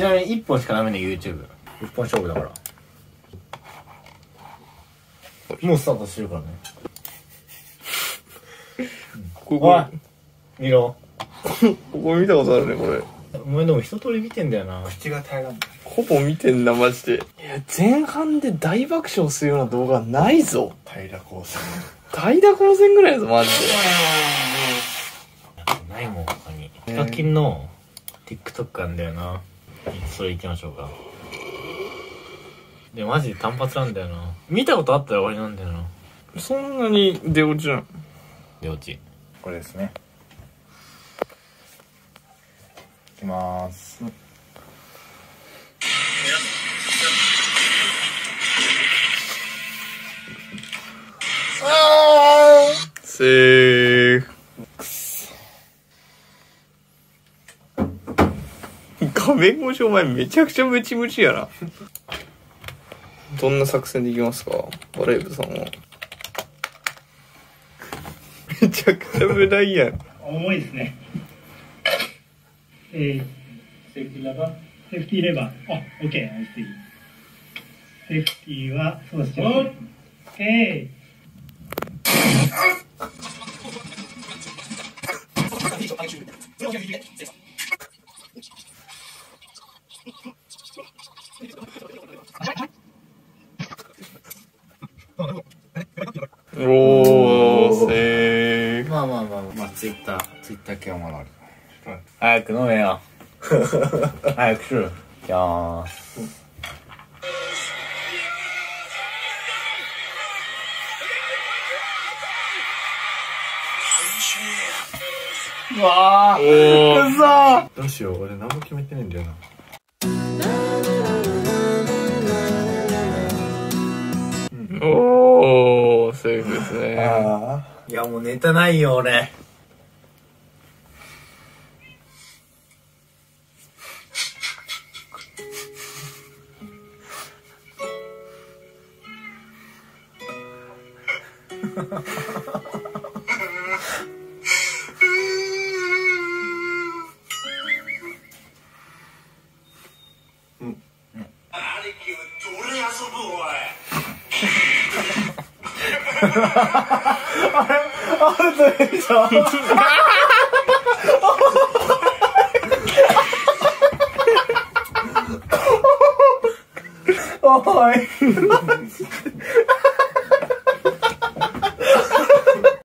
ちなみに1本しかダメね YouTube 一本勝負だから。もうスタートしてるからね。ここ。おい見ろ。ここ見たことあるねこれ。お前でも一通り見てんだよな。口が平らんだ。ほぼ見てんなマジで。いや前半で大爆笑するような動画ないぞ。平ら交差大蛇高線ぐらいだぞマジないもん他に。ヒカキンの TikTok あんだよなそれ行きましょうか。でマジで単発なんだよな。見たことあったら終わりなんだよな。でそんなに出落ちなの？出落ち。これですね。いきます。セーフ画面越しお前めちゃくちゃムチムチやなどんな作戦でいきますか？バレー部さんはめちゃくちゃ無駄やん重いですね。えー、セーフティーレバー？セーフティーレバー？あ、オッケー、ナイスティー。セーフティーは、そうです。オッケおーセー。フまあまあまあまあ Twitter ツイッター系はまだある。早く飲めよ。早くしろ。よーす。うわおー。ー。どうしよう。俺何も決めてないんだよなおーセーフですね。あいやもうネタないよ俺あれあれといいじゃんおい